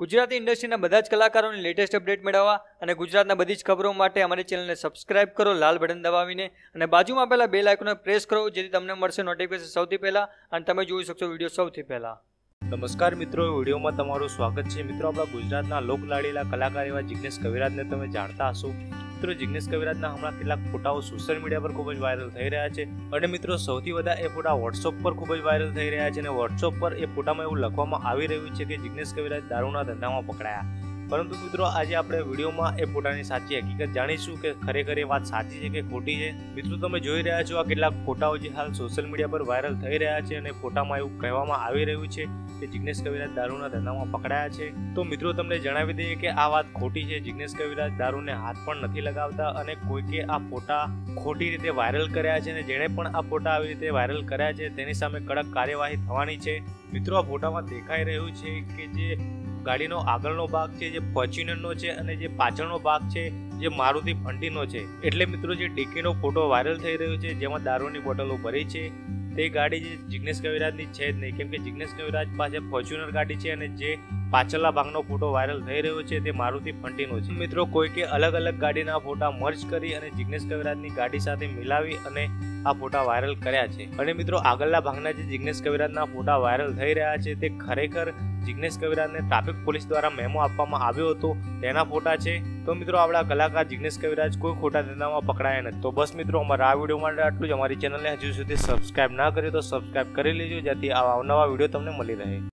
ગુજરાતી ઇન્ડસ્ટ્રીના બધા જ કલાકારોની લેટેસ્ટ અપડેટ મેળવવા અને ગુજરાતના બધી જ ખબરો માટે અમારી ચેનલને સબસ્ક્રાઇબ કરો, લાલ બટન દબાવીને અને બાજુમાં પહેલાં બે લાઇકોને પ્રેસ કરો, જેથી તમને મળશે નોટિફિકેશન સૌથી પહેલાં અને તમે જોઈ શકશો વીડિયો સૌથી પહેલાં. નમસ્કાર મિત્રો વિડીયોમાં તમારું સ્વાગત છે. મિત્રો, આપણા ગુજરાતના લોકલાડીલા કલાકાર એવા જિગ્નેશ કવિરાજને તમે જાણતા હશો મિત્રો જિગ્નેશ કવિરાજના હમણાં કેટલાક ફોટાઓ સોશિયલ મીડિયા પર ખૂબ જ વાયરલ થઈ રહ્યા છે. અને મિત્રો, સૌથી વધારે એ ફોટા વોટ્સઅપ પર ખૂબ જ વાયરલ થઈ રહ્યા છે અને વોટ્સઅપ પર એ ફોટામાં એવું લખવામાં આવી રહ્યું છે કે જિગ્નેશ કવિરાજ દારૂના ધંધામાં પકડાયા. પરંતુ મિત્રો, આજે આપણે વિડીયોમાં એ ફોટાની સાચી હકીકત જાણીશું કે ખરેખર એ વાત સાચી છે કે ખોટી છે. મિત્રો, તમે જોઈ રહ્યા છો આ કેટલાક ફોટાઓ જે હાલ સોશિયલ મીડિયા પર વાયરલ થઈ રહ્યા છે અને ફોટામાં એવું કહેવામાં આવી રહ્યું છે કે જિગ્નેશ કવિરાજ દારૂના ધંધામાં પકડાયા છે. તો મિત્રો, તમને જણાવી દઈએ કે આ વાત ખોટી છે. જિગ્નેશ કવિરાજ દારૂને હાથ પણ નથી લગાવતા અને કોઈકે આ ફોટા ખોટી રીતે વાયરલ કર્યા છે અને જેણે પણ આ ફોટા આવી રીતે વાયરલ કર્યા છે, તેની સામે કડક કાર્યવાહી થવાની છે. મિત્રો, આ ફોટામાં દેખાઈ રહ્યું છે કે જે ગાડીનો આગળનો ભાગ છે, જે ફોર્ચ્યુનરનો છે અને જે પાછળનો ભાગ છે, જે મારુતિ ફંટીનો છે. એટલે મિત્રો જે ડીકીનો ફોટો વાયરલ થઈ રહ્યો છે, જેમાં દારૂની બોટલો ભરી છે, તે ગાડી જે જિગ્નેશ કવિરાજની છે જ નહીં. કેમ કે જિગ્નેશ કવિરાજ પાસે ફોર્ચ્યુનર ગાડી છે અને જે પાછળના ભાગનો ફોટો વાયરલ થઈ રહ્યો છે, તે મારુતિ ફંટીનો છે. મિત્રો કોઈકે અલગ અલગ ગાડીના ફોટા મર્જ કરી અને જિગ્નેશ કવિરાજની ગાડી સાથે મિલાવી અને આ ફોટા વાયરલ કર્યા છે. અને મિત્રો આગળના ભાગના જે જિગ્નેશ કવિરાજના ફોટા વાયરલ થઈ રહ્યા છે, તે ખરેખર જિગ્નેશ કવિરાજને ટ્રાફિક પોલીસ દ્વારા મેમો આપવામાં આવ્યો હતો. તેના ફોટા છે. તો મિત્રો, આપણા કલાકાર જિગ્નેશ કવિરાજ કોઈ ખોટા ધંધામાં પકડાયા નથી. તો બસ મિત્રો, અમારા આ વીડિયો માટે આટલું જ. અમારી ચેનલને હજુ સુધી સબસ્ક્રાઇબ ના કરી તો સબસ્ક્રાઇબ કરી લેજો. જેથી આવા નવા વીડિયો તમને મળી રહે.